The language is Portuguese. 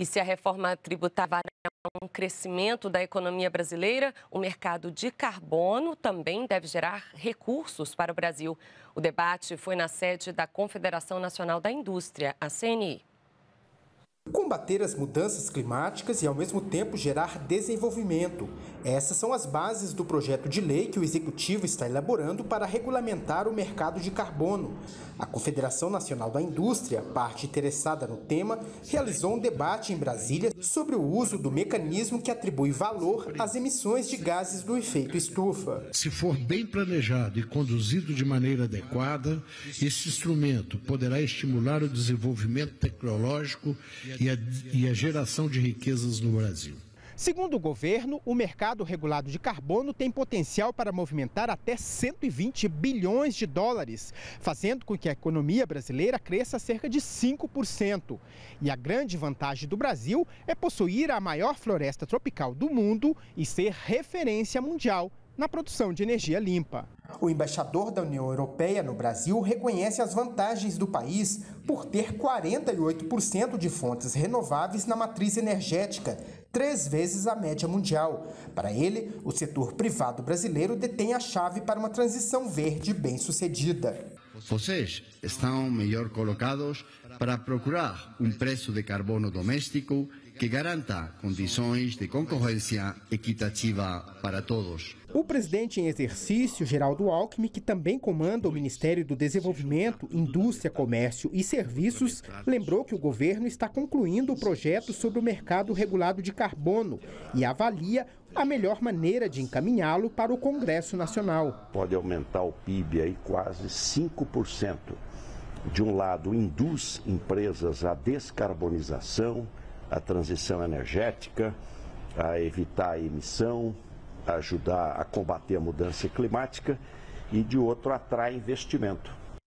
E se a reforma tributária um crescimento da economia brasileira, o mercado de carbono também deve gerar recursos para o Brasil. O debate foi na sede da Confederação Nacional da Indústria, a CNI. Combater as mudanças climáticas e, ao mesmo tempo, gerar desenvolvimento. Essas são as bases do projeto de lei que o Executivo está elaborando para regulamentar o mercado de carbono. A Confederação Nacional da Indústria, parte interessada no tema, realizou um debate em Brasília sobre o uso do mecanismo que atribui valor às emissões de gases do efeito estufa. Se for bem planejado e conduzido de maneira adequada, esse instrumento poderá estimular o desenvolvimento tecnológico e a, e a geração de riquezas no Brasil. Segundo o governo, o mercado regulado de carbono tem potencial para movimentar até 120 bilhões de dólares, fazendo com que a economia brasileira cresça cerca de 5%. E a grande vantagem do Brasil é possuir a maior floresta tropical do mundo e ser referência mundial na produção de energia limpa. O embaixador da União Europeia no Brasil reconhece as vantagens do país por ter 48% de fontes renováveis na matriz energética, três vezes a média mundial. Para ele, o setor privado brasileiro detém a chave para uma transição verde bem-sucedida. Vocês estão melhor colocados para procurar um preço de carbono doméstico que garanta condições de concorrência equitativa para todos. O presidente em exercício, Geraldo Alckmin, que também comanda o Ministério do Desenvolvimento, Indústria, Comércio e Serviços, lembrou que o governo está concluindo o projeto sobre o mercado regulado de carbono e avalia a melhor maneira de encaminhá-lo para o Congresso Nacional. Pode aumentar o PIB aí quase 5%. De um lado, induz empresas à descarbonização, a transição energética, a evitar a emissão, ajudar a combater a mudança climática e de outro atrai investimento.